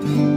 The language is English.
Mm-hmm.